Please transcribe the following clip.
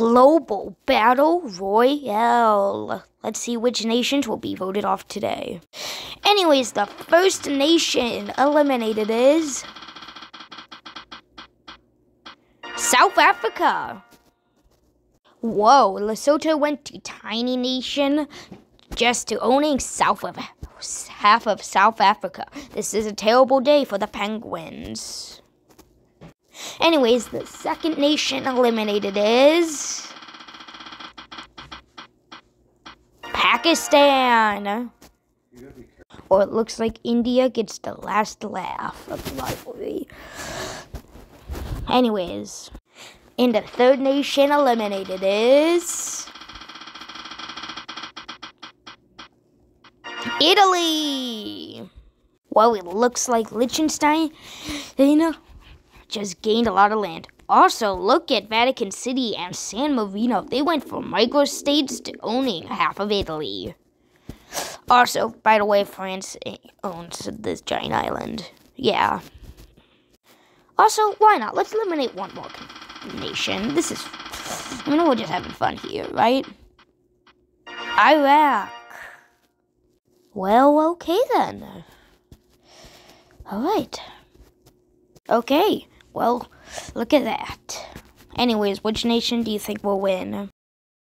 Global Battle Royale. Let's see which nations will be voted off today. Anyways, the first nation eliminated is South Africa. Whoa, Lesotho went to tiny nation just to owning south of half of South Africa. This is a terrible day for the Penguins. Anyways, the second nation eliminated is Pakistan. Or it looks like India gets the last laugh of the rivalry. Anyways, and the third nation eliminated is Italy. Well, it looks like Liechtenstein, you know, just gained a lot of land. Also, look at Vatican City and San Marino. They went from microstates to owning half of Italy. Also, by the way, France eh, owns this giant island. Yeah. Also, why not? Let's eliminate one more nation. This is, I mean, we're just having fun here, right? Iraq. Well, okay then. Alright. Okay, well, look at that. Anyways, which nation do you think will win?